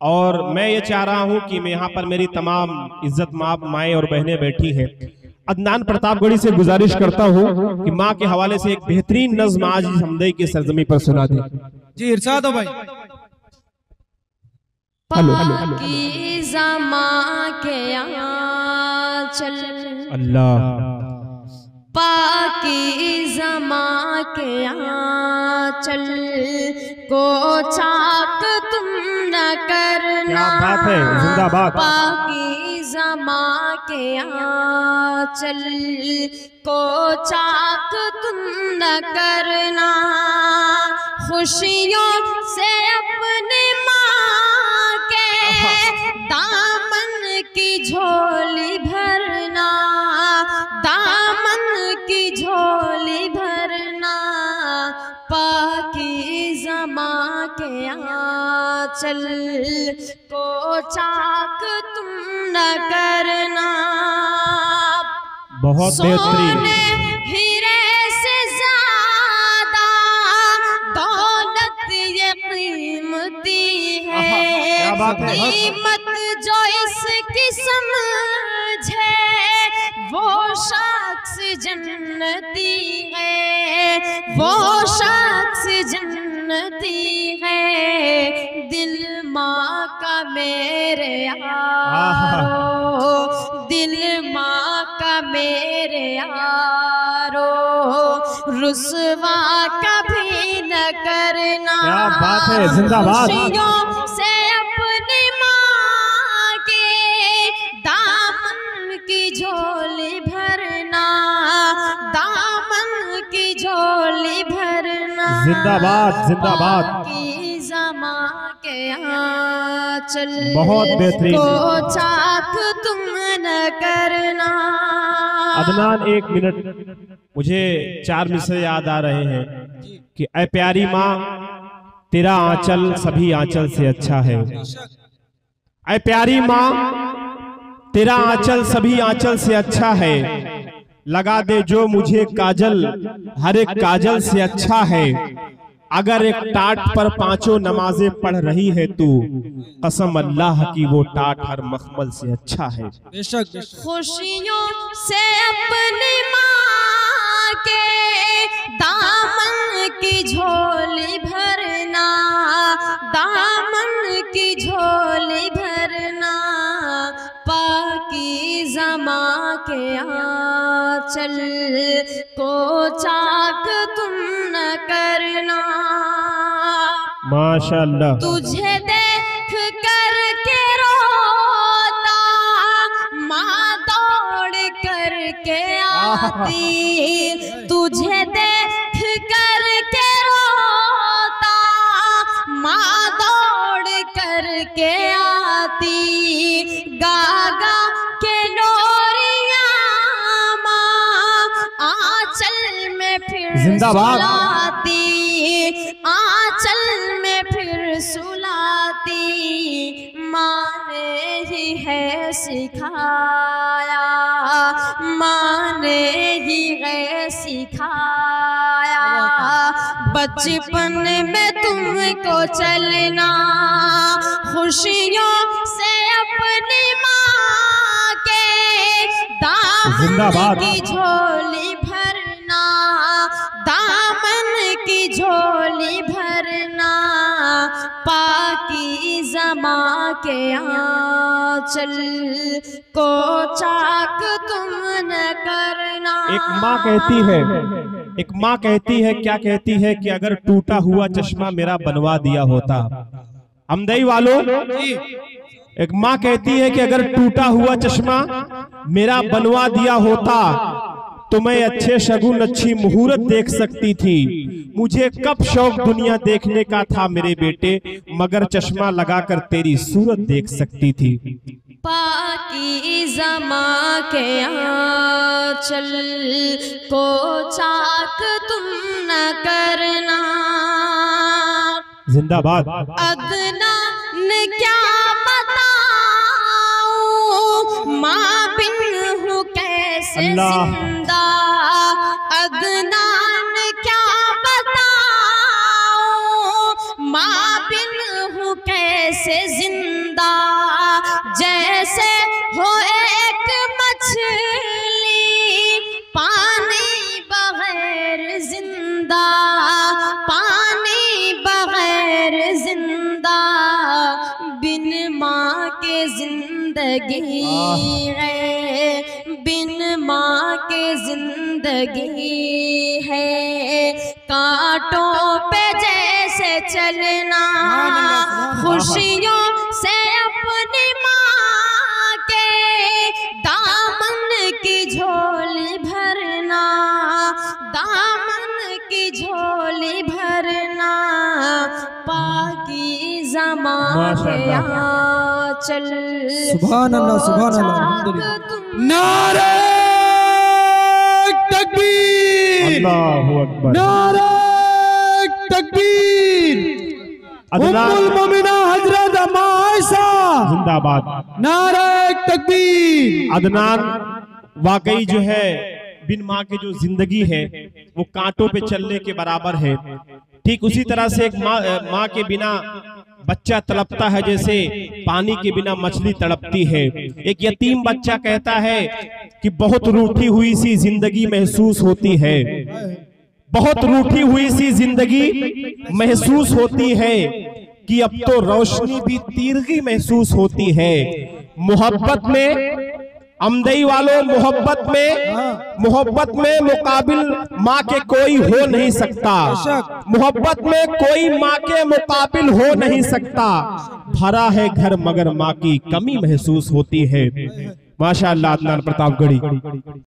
और मैं ये चाह रहा हूँ कि मैं यहाँ पर मेरी तमाम इज़्ज़त माप माए और बहनें बैठी हैं। अदनान प्रतापगढ़ी से गुजारिश करता हूँ कि माँ के हवाले से एक बेहतरीन नज्म आज इस हमदई की सरजमी पर सुना दे। जी इरशाद हो भाई। Hello, hello, hello. पाकीज़ा माँ के यहाँ चल अल्लाह पाकीज़ा माँ के यहाँ चल को चाक तुम न करना बात है, जिंदाबाद। बाकी जमा के चल को चाक तुम न करना खुशियों से अपने आंचल को चाक तुम न करना। बहुत बेहतरीन। सोने हीरे से ज़्यादा दौलत ये कीमती है। है? कीमत जो इसकी समझे वो शख्स जन्नती है वो शख्स जन्नती है। दिल माँ का मेरे यारो दिल माँ का मेरे यारो रुसवा कभी न करना। क्या बात है, जिंदाबाद। से अपनी माँ के दामन की झोली भरना। दामन की झोली भरना। जिंदाबाद, जिंदाबाद। की चल बहुत बेहतरीन। को चाक तुम न करना। अदनान एक मिनट। मुझे चार मिसरे याद आ रहे हैं कि अ प्यारी माँ तेरा आंचल सभी आंचल से अच्छा है। अ प्यारी माँ तेरा आंचल सभी आंचल से अच्छा है। लगा दे जो मुझे काजल हर एक काजल से अच्छा है। अगर एक टाट पर पाँचों नमाजें पढ़ रही है तू कसम अल्लाह की वो टाट हर मखमल से अच्छा है। बेशक खुशियों से अपने माँ के दामन की झोली भरना दामन की झोली भरना पाकी जमा के आंचल को चाक तुम करना। माशाल्लाह। तुझे देख कर के रोता माँ दौड़ कर के आती। तुझे देख कर के रोता माँ दौड़ कर के आती। गागा के लोरिया माँ आंचल में फिर जिंदाबाद। सिखाया। माँ ने ही है सिखाया। बचपन में तुमको चलना खुशियों से अपनी माँ के दामन की झोली भरना दामन की झोली भरना। पाकी जमा के आंचल को चाक तुम न करना। एक माँ कहती है, एक माँ कहती है, क्या कहती है कि अगर टूटा हुआ चश्मा मेरा बनवा दिया होता। हमदई वालों, एक माँ कहती है कि अगर टूटा हुआ चश्मा मेरा बनवा दिया होता तो मैं अच्छे शगुन अच्छी मुहूर्त देख सकती थी। मुझे कब शौक दुनिया देखने का था मेरे बेटे मगर चश्मा लगाकर तेरी सूरत देख सकती थी। पाकी जमा के आंचल को चाक तुम न करना। जिंदाबाद। अदना ने क्या बताऊँ? माँ बिन हूँ कैसे ज़िंदा? अदना जैसे ज़िंदा जैसे हो एक मछली। पानी बगैर ज़िंदा पानी बगैर ज़िंदा बिन माँ के ज़िंदगी है बिन माँ के ज़िंदगी है। कांटों पे जै चलना। खुशियों से अपनी माँ के दामन की झोली भरना। दामन की झोली भरना। पाकी जमा के आंचल सुभान अल्लाह, सुभान अल्लाह, नारे तकबीर। अल्लाह अकबर। नारे तकबीर। मोमिना हज़रत अम्मा आयशा। जिंदाबाद। नारे तकबीर। अदनान वाकई जो है बिन माँ की जो ज़िंदगी है वो कांटों पे चलने के बराबर है। ठीक उसी तरह से एक माँ माँ के बिना बच्चा तड़पता है जैसे पानी के बिना मछली तड़पती है। एक यतीम बच्चा कहता है कि बहुत रूठी हुई सी ज़िंदगी महसूस होती है। बहुत रूठी हुई सी ज़िंदगी महसूस होती है कि अब तो रोशनी भी तीरगी महसूस होती है। मोहब्बत में अमदई वालों मोहब्बत में मोहब्बत में मुकाबिल माँ के कोई हो नहीं सकता। मोहब्बत में कोई माँ के मुकाबिल हो नहीं सकता। भरा है घर मगर माँ की कमी महसूस होती है। माशा अल्लाह प्रतापगढ़ी